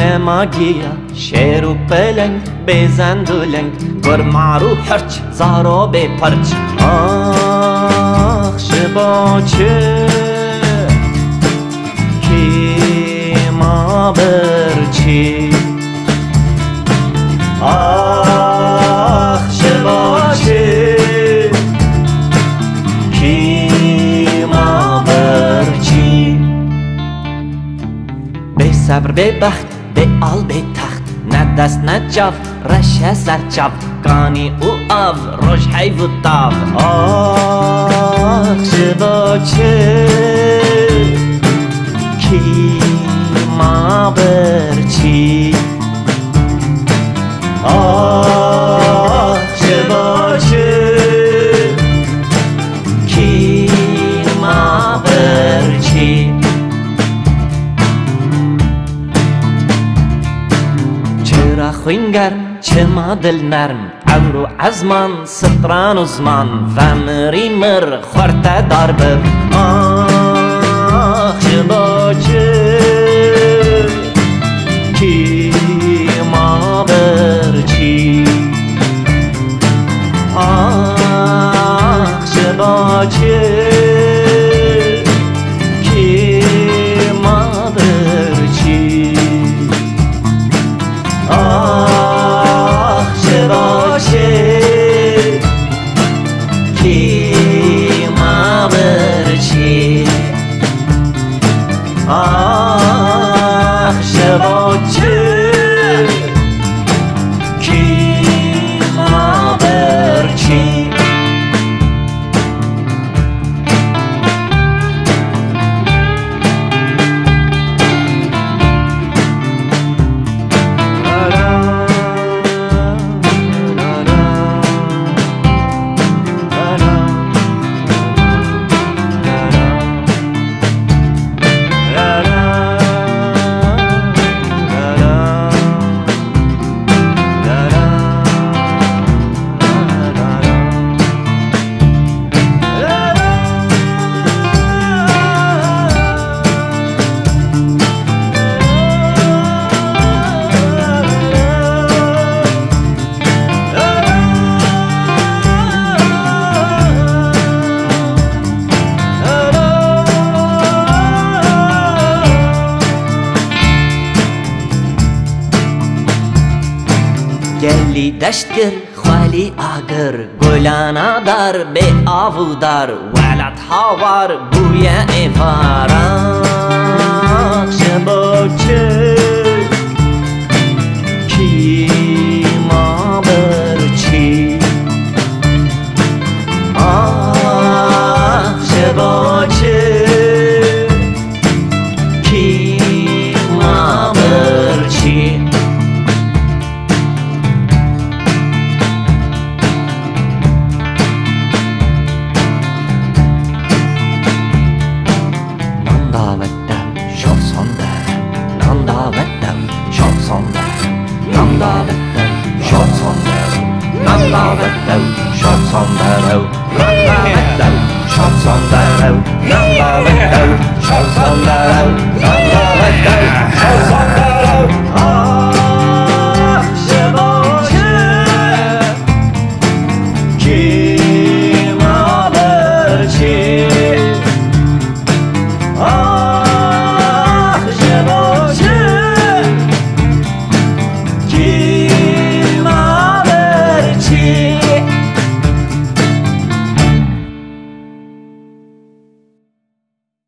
نماگیا شیر و پلنگ بزند و لنگ گر معرو هرچ زارو به پرچ آخ شباچه کی ما برچی آخ شباچه کی ما برچی به صبر به بخت به آل به تخت نه دست نه جاف رشه سرچاف کانی او آف روش حیف و تاف آخ شباچه کی ما خوینگر چه ما دل نرم. امرو از من ستران و زمان. و مری مر خورت دار بب Ah, Shabbat گلی دشتگر خالی آگر. گلانا در به آوودار ولد هاوار بوی ایوارا شباچه کی Chops window, on the road, from the window, shots on the road, from the window, shots on